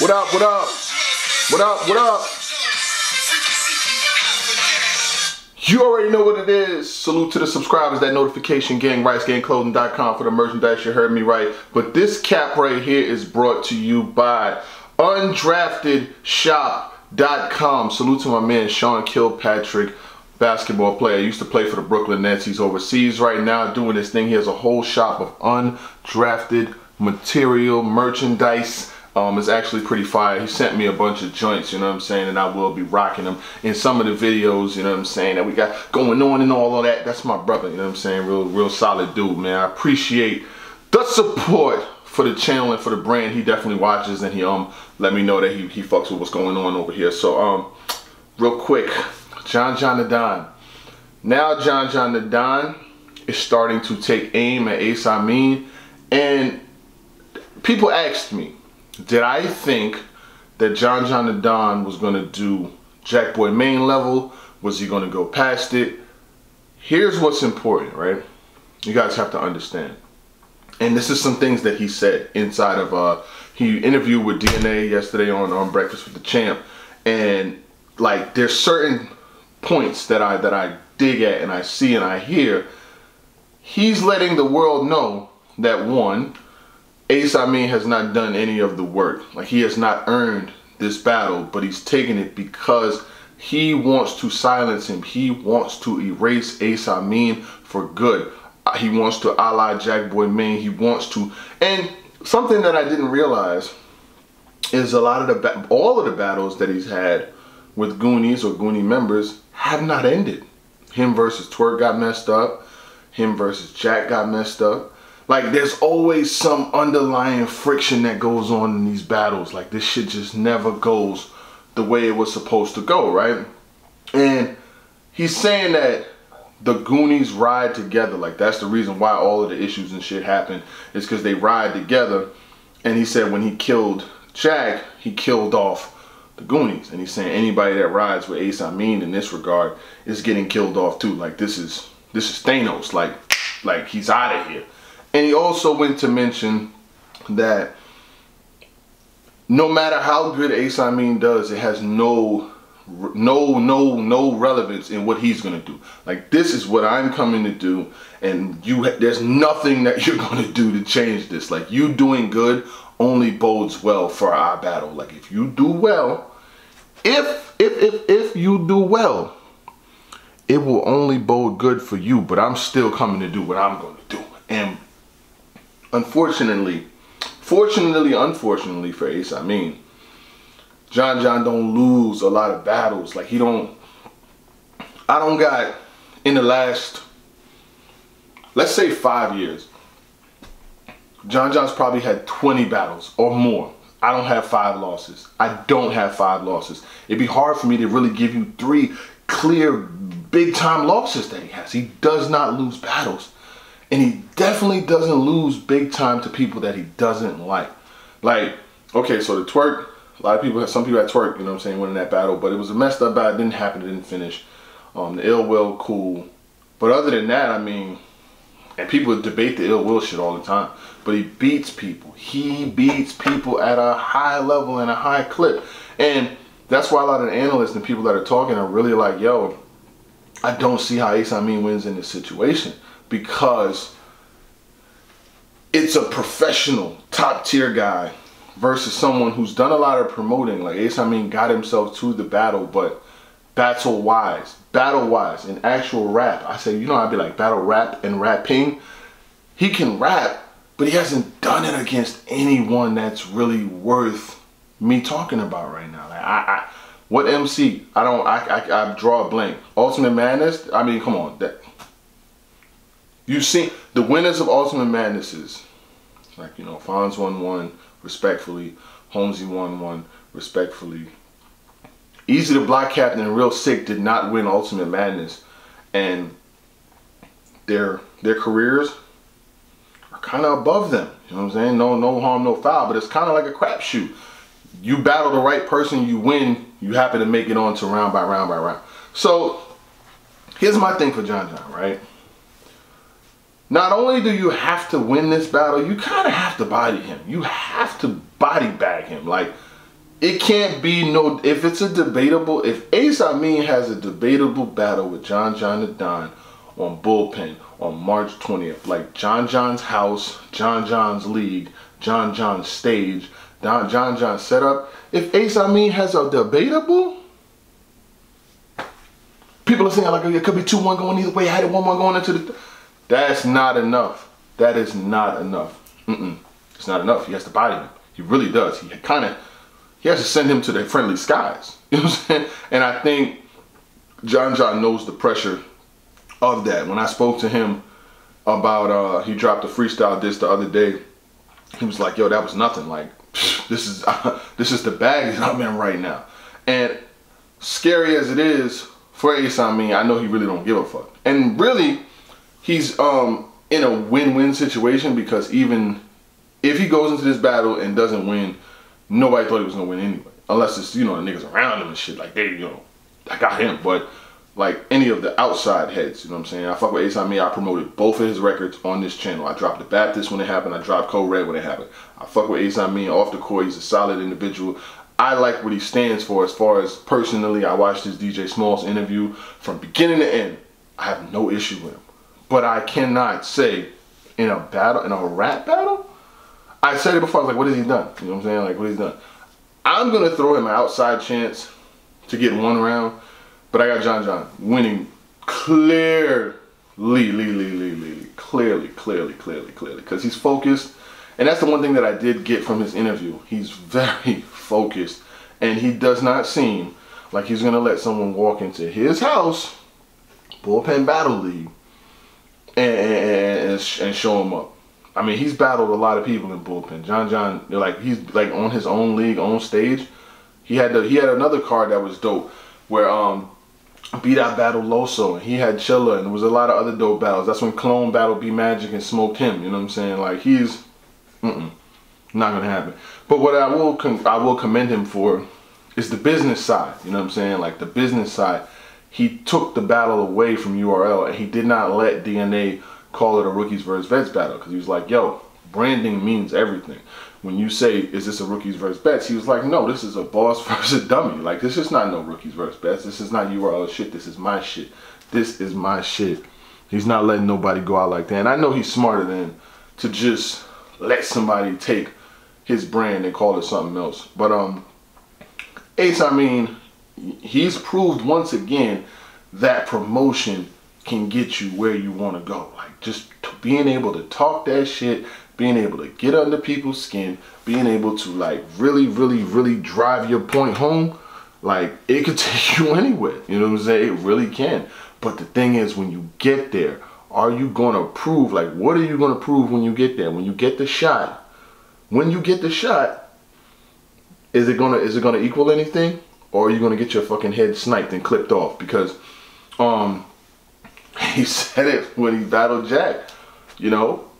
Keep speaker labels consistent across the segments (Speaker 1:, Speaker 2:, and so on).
Speaker 1: What up, what up? What up, what up? You already know what it is. Salute to the subscribers, that notification gang, RiceGangClothing.com for the merchandise. You heard me right. But this cap right here is brought to you by UndraftedShop.com. Salute to my man Sean Kilpatrick, basketball player. He used to play for the Brooklyn Nets. He's overseas right now doing this thing. He has a whole shop of undrafted material, merchandise um, is actually pretty fire. He sent me a bunch of joints, you know what I'm saying, and I will be rocking them in some of the videos, you know what I'm saying, that we got going on and all of that. That's my brother, you know what I'm saying, real, real solid dude, man. I appreciate the support for the channel and for the brand. He definitely watches and he um let me know that he, he fucks with what's going on over here. So um, real quick, John John Da Don. Now John John Da Don is starting to take aim at Ace Amin, and people asked me, did I think that John John Da Don was going to do Jack Boy main level? Was he going to go past it? Here's what's important, right? You guys have to understand. And this is some things that he said inside of uh he interviewed with DNA yesterday on on Breakfast with the Champ and like there's certain points that I that I dig at and I see and I hear he's letting the world know that one Ace Amin has not done any of the work. Like he has not earned this battle, but he's taking it because he wants to silence him. He wants to erase Ace Amin for good. Uh, he wants to ally Jack Boy Main. He wants to, and something that I didn't realize is a lot of the all of the battles that he's had with Goonies or Goonie members have not ended. Him versus Twork got messed up. Him versus Jack got messed up. Like there's always some underlying friction that goes on in these battles. Like this shit just never goes the way it was supposed to go, right? And he's saying that the Goonies ride together. Like that's the reason why all of the issues and shit happen is because they ride together. And he said when he killed Jack, he killed off the Goonies. And he's saying anybody that rides with Ace Amin in this regard is getting killed off too. Like this is this is Thanos. Like like he's out of here. And he also went to mention that no matter how good Ace Amin does, it has no no no no relevance in what he's gonna do. Like this is what i'm coming to do and you there's nothing that you're gonna do to change this. Like you doing good only bodes well for our battle. Like if you do well if if if if you do well it will only bode good for you but i'm still coming to do what i'm gonna do. And unfortunately, fortunately, unfortunately for Ace Amin, John John don't lose a lot of battles. Like he don't, I don't got in the last, let's say five years, John John's probably had 20 battles or more. I don't have five losses. I don't have five losses. It'd be hard for me to really give you three clear big time losses that he has. He does not lose battles. And he definitely doesn't lose big time to people that he doesn't like. Like, okay, so the Twork, a lot of people, some people had Twork, you know what I'm saying, winning that battle, but it was a messed up battle. Didn't happen, it didn't finish. Um, the ill will, cool. But other than that, I mean, and people debate the ill will shit all the time, but he beats people. He beats people at a high level and a high clip. And that's why a lot of the analysts and people that are talking are really like, yo, I don't see how Ace Amin wins in this situation because it's a professional, top tier guy versus someone who's done a lot of promoting. Like Ace Amin got himself to the battle, but battle wise, battle wise, in actual rap, I say, you know, I'd be like battle rap and rapping. He can rap, but he hasn't done it against anyone that's really worth me talking about right now. Like I, I what MC? I don't. I, I, I draw a blank. Ultimate Madness. I mean, come on. That You've seen the winners of Ultimate Madnesses, like you know, Fonz won one respectfully, Holmesy won one respectfully. Eazy the Block Captain and Real Sikh did not win Ultimate Madness, and their their careers are kind of above them. You know what I'm saying? No, no harm, no foul, but it's kind of like a crapshoot. You battle the right person, you win. You happen to make it on to round by round by round. So here's my thing for John John, right? Not only do you have to win this battle, you kind of have to body him. You have to body bag him. Like, it can't be no, if it's a debatable, if Ace Amin has a debatable battle with John John Da Don on Bullpen on March 20th, like John John's house, John John's league, John John's stage, Don, John John's setup, if Ace Amin has a debatable, people are saying like oh, it could be 2-1 going either way, I had it 1-1 going into the, that's not enough. That is not enough. Mm-mm. It's not enough. He has to body him. He really does. He kind of, he has to send him to the friendly skies. You know what I'm saying? And I think John John knows the pressure of that. When I spoke to him about, uh, he dropped a freestyle disc the other day. He was like, yo, that was nothing. Like, this is, uh, this is the bag I'm in right now. And scary as it is for Ace Amin, I know he really don't give a fuck. And really, he's um, in a win-win situation because even if he goes into this battle and doesn't win, nobody thought he was gonna win anyway. Unless it's you know the niggas around him and shit like they you know I got him, but like any of the outside heads, you know what I'm saying? I fuck with Ace Amin. I promoted both of his records on this channel. I dropped the Baptist when it happened. I dropped Code Red when it happened. I fuck with Ace Amin off the court. He's a solid individual. I like what he stands for as far as personally. I watched his DJ Smalls interview from beginning to end. I have no issue with him. But I cannot say in a battle, in a rap battle, I said it before, I was like, what has he done? You know what I'm saying? Like, what has he done? I'm to throw him an outside chance to get one round, but I got John John winning clearly, Lee, Lee, Lee, Lee, clearly, clearly, clearly, clearly, because he's focused. And that's the one thing that I did get from his interview. He's very focused, and he does not seem like he's to let someone walk into his house, bullpen battle league, and, and, and show him up. I mean, he's battled a lot of people in bullpen. John John, like he's like on his own league, own stage. He had the, he had another card that was dope, where um, beat out battle Loso and he had Chilla and there was a lot of other dope battles. That's when Clone battled B Magic and smoked him. You know what I'm saying? Like he's, mm-mm, not gonna happen. But what I will I will commend him for is the business side. You know what I'm saying? Like the business side he took the battle away from URL and he did not let DNA call it a rookies versus vets battle because he was like, yo, branding means everything. When you say, is this a rookies versus vets? He was like, no, this is a boss versus a dummy. Like, this is not no rookies versus vets. This is not URL shit. This is my shit. This is my shit. He's not letting nobody go out like that. And I know he's smarter than to just let somebody take his brand and call it something else. But um, Ace Amin, he's proved once again that promotion can get you where you want to go. Like just being able to talk that shit, being able to get under people's skin, being able to like really, really, really drive your point home, like it could take you anywhere. You know what I'm saying? It really can. But the thing is, when you get there, are you gonna prove? Like, what are you gonna prove when you get there? When you get the shot, when you get the shot, is it gonna is it gonna equal anything? Or are you gonna get your fucking head sniped and clipped off? Because um, he said it when he battled Jack. You know,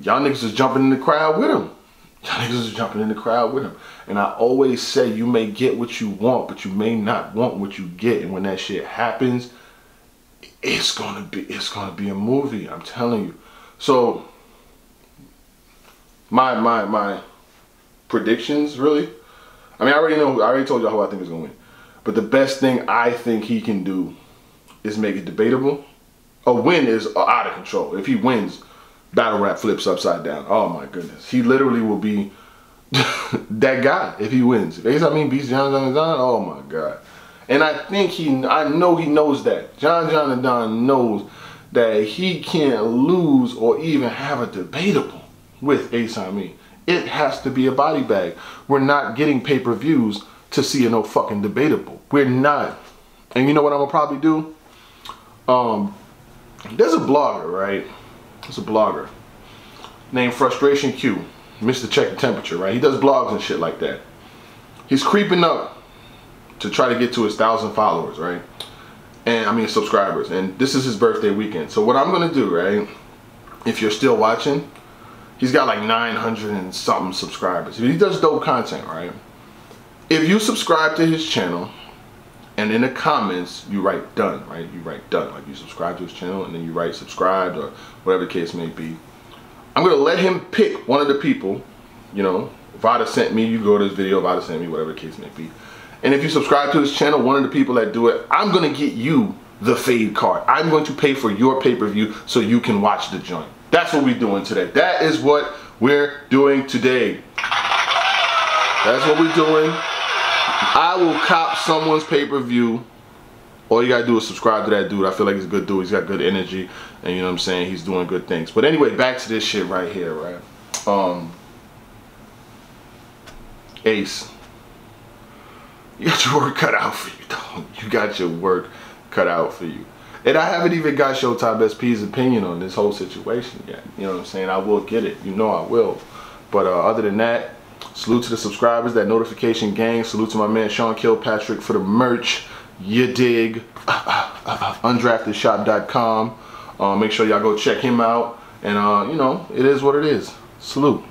Speaker 1: y'all niggas is jumping in the crowd with him. Y'all niggas is jumping in the crowd with him. And I always say you may get what you want, but you may not want what you get. And when that shit happens, it's gonna be it's gonna be a movie. I'm telling you. So my my my predictions really I mean, I already know. I already told y'all who I think is gonna win. But the best thing I think he can do is make it debatable. A win is out of control. If he wins, battle rap flips upside down. Oh my goodness, he literally will be that guy if he wins. If I mean beats John John Don, oh my god. And I think he, I know he knows that. John John and Don knows that he can't lose or even have a debatable with Ace Amin it has to be a body bag. We're not getting pay-per-views to see a no fucking debatable. We're not. And you know what I'm gonna probably do? Um, there's a blogger, right? There's a blogger named Frustration Q. Mr. Check the Temperature, right? He does blogs and shit like that. He's creeping up to try to get to his thousand followers, right? And I mean subscribers. And this is his birthday weekend. So what I'm gonna do, right? If you're still watching, He's got like 900 and something subscribers. He does dope content, right? If you subscribe to his channel and in the comments you write done, right? You write done, like you subscribe to his channel and then you write subscribed or whatever the case may be. I'm gonna let him pick one of the people, you know, Vada sent me, you go to this video, Vada sent me, whatever the case may be. And if you subscribe to his channel, one of the people that do it, I'm gonna get you the fade card. I'm going to pay for your pay-per-view so you can watch the joint. That's what we're doing today. That is what we're doing today. That's what we're doing. I will cop someone's pay-per-view. All you gotta do is subscribe to that dude. I feel like he's a good dude. He's got good energy. And you know what I'm saying? He's doing good things. But anyway, back to this shit right here, right? Um Ace. You got your work cut out for you, dog. You got your work cut out for you. And I haven't even got Showtime SP's opinion on this whole situation yet. You know what I'm saying? I will get it. You know I will. But uh, other than that, salute to the subscribers, that notification gang. Salute to my man Sean Kilpatrick for the merch. You dig. Undraftedshop.com. Uh, make sure y'all go check him out. And, uh, you know, it is what it is. Salute.